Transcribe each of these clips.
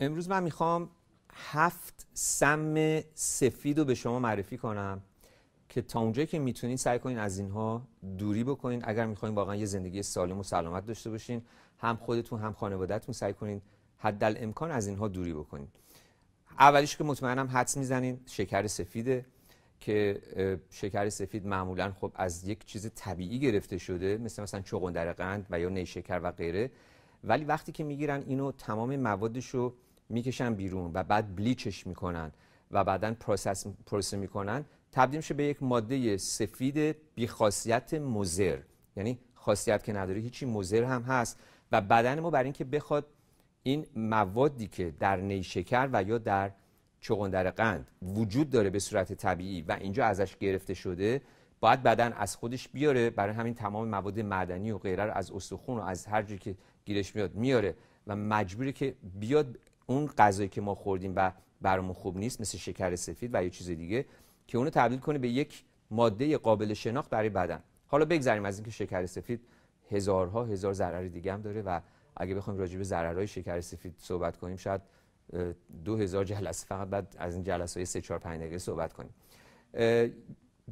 امروز من می‌خوام هفت سم سفید رو به شما معرفی کنم که تا اونجایی که می‌تونین سعی کنین از اینها دوری بکنین. اگر می‌خواین واقعا یه زندگی سالم و سلامت داشته باشین هم خودتون هم خانوادهتون سعی کنین حد امکان از اینها دوری بکنین. اولیش که مطمئنم حدس می‌زنین شکر سفیده که شکر سفید معمولا خب از یک چیز طبیعی گرفته شده مثل مثلا چغندر قند و یا نیشکر و غیره. ولی وقتی که می‌گیرن اینو تمام موادش رو می‌کشن بیرون و بعد bleach ش می‌کنن و بعدا process process می‌کنن. تبدیل میشه به یک ماده سفید بیخاصیت مضر یعنی خاصیت که نداره هیچی مضر هم هست. و بدن ما برای اینکه بخواد این موادی که در نیشکر و یا در چغندر قند وجود داره به صورت طبیعی و اینجا ازش گرفته شده باید بدن از خودش بیاره. برای همین تمام مواد معدنی و غیره از استخون و از هر جایی که گیرش میاد میاره و مجبوره که بیاد اون غذایی که ما خوردیم و برامون خوب نیست مثل شکر سفید و یه چیز دیگه که اونو تبدیل کنه به یک ماده قابل شناخت برای بدن. حالا بگذریم از اینکه شکر سفید هزارها هزار ضرر دیگه هم داره و اگه بخوایم راجع به ضررهای شکر سفید صحبت کنیم شاید دو هزار جلسه فقط بعد از این جلسه های سه چهار پنج دقیقه صحبت کنیم.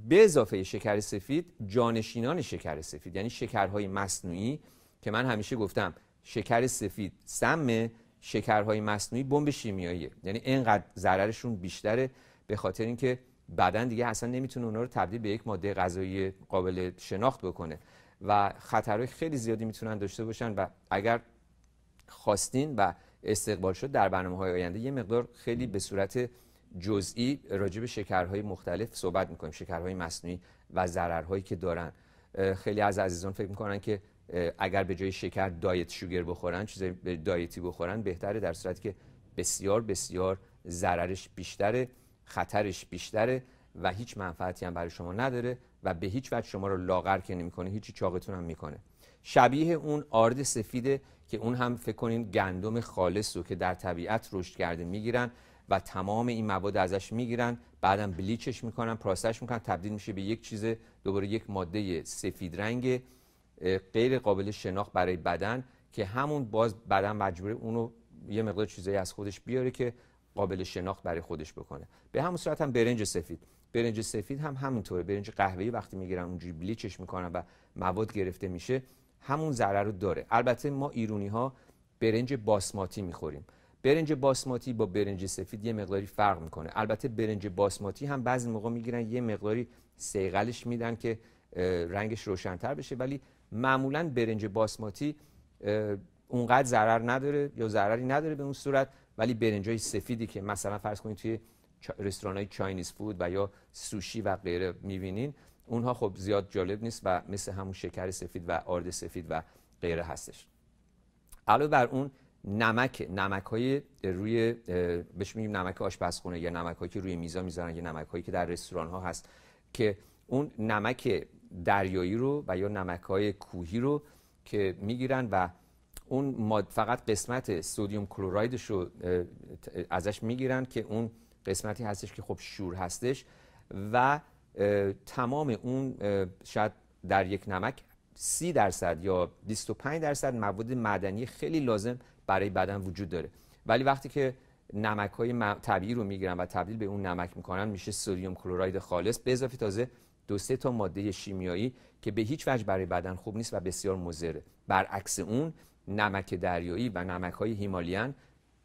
به اضافه شکر سفید جانشینان شکر سفید یعنی شکرهای مصنوعی که من همیشه گفتم شکر سفید سم شکرهای مصنوعی بمب شیمیاییه یعنی اینقدر ضررشون بیشتره به خاطر اینکه بدن دیگه اصلا نمی‌تونه اونا رو تبدیل به یک ماده غذایی قابل شناخت بکنه و خطرهای خیلی زیادی می‌تونن داشته باشن و اگر خواستین و استقبال شد در برنامه های آینده یه مقدار خیلی به صورت جزئی راجع به شکرهای مختلف صحبت می‌کنیم شکرهای مصنوعی و ضررهایی که دارن. خیلی از عزیزان فکر می‌کنن که اگر به جای شکر دایت شوگر بخورن چیزای دایتی بخورن بهتره در صورتی که بسیار بسیار ضررش بیشتره خطرش بیشتره و هیچ منفعتی هم برای شما نداره و به هیچ وجه شما رو لاغر که نمی‌کنه هیچی چاقتون هم می‌کنه. شبیه اون آرد سفیده که اون هم فکر کنین گندم خالص رو که در طبیعت رشد کرده می‌گیرن و تمام این مواد ازش می‌گیرن بعدم بلیچش می‌کنن پراسش می‌کنن تبدیل میشه به یک چیز دوباره یک ماده سفید رنگ غیر قابل شناخت برای بدن که همون باز بدن مجبوره اونو یه مقدار چیزایی از خودش بیاره که قابل شناخت برای خودش بکنه. به همون صورت هم برنج سفید. برنج سفید هم همونطوره. برنج قهوه‌ای وقتی می‌گیرن اونجوری بلیچش می‌کنن و مواد گرفته میشه همون ضرر رو داره. البته ما ایرونی ها برنج باسماتی می‌خوریم. برنج باسماتی با برنج سفید یه مقداری فرق می‌کنه. البته برنج باسماتی هم بعضی موقع می‌گیرن یه مقداری سیغلش میدن که رنگش روشنتر بشه ولی معمولا برنج باسماتی اونقدر ضرر نداره یا ضرری نداره به اون صورت ولی برنجای سفیدی که مثلا فرض کنید توی رستوران های چاینیز فود و یا سوشی و غیره می‌بینین اونها خب زیاد جالب نیست و مثل همون شکر سفید و آرد سفید و غیره هستش. علاوه بر اون نمک نمک های روی بهش میگیم نمک آشپزخونه یا نمک هایی که روی میزا می‌ذارن یا نمک هایی که در رستوران ها هست که اون نمک دریایی رو و یا نمک های کوهی رو که می‌گیرن و اون فقط قسمت سودیوم کلورایدش رو ازش می‌گیرن که اون قسمتی هستش که خب شور هستش و تمام اون شاید در یک نمک 30 درصد یا 25 درصد مواد معدنی خیلی لازم برای بدن وجود داره. ولی وقتی که نمک های طبیعی رو می‌گیرن و تبدیل به اون نمک می‌کنن میشه سودیوم کلراید خالص به اضافه تازه دو سه تا ماده شیمیایی که به هیچ وجه برای بدن خوب نیست و بسیار مضره. برعکس اون نمک دریایی و نمک های هیمالیان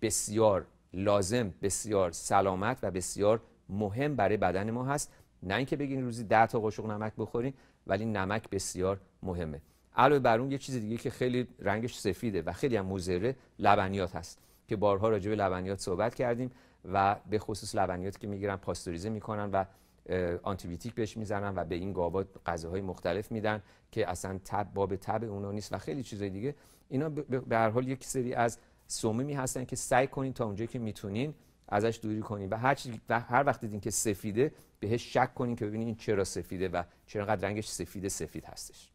بسیار لازم بسیار سلامت و بسیار مهم برای بدن ما هست. نه اینکه بگین روزی 10 تا قاشق نمک بخورین ولی نمک بسیار مهمه. علاوه بر اون یه چیز دیگه که خیلی رنگش سفیده و خیلی هم مضره لبنیات هست که بارها راجع به لبنیات صحبت کردیم و به خصوص لبنیاتی که می‌گیرن پاستوریزه می‌کنن و آنتیبیوتیک بهش می‌زنن و به این گاوا غذاهای مختلف میدن که اصلا تب باب تب اونا نیست و خیلی چیزای دیگه. اینا به هر حال یک سری از سمومی هستن که سعی کنین تا اونجایی که می‌تونین ازش دوری کنین و هر و هر وقت دیدین که سفیده بهش شک کنین که ببینین چرا سفیده و چرا قدر رنگش سفید سفید هستش.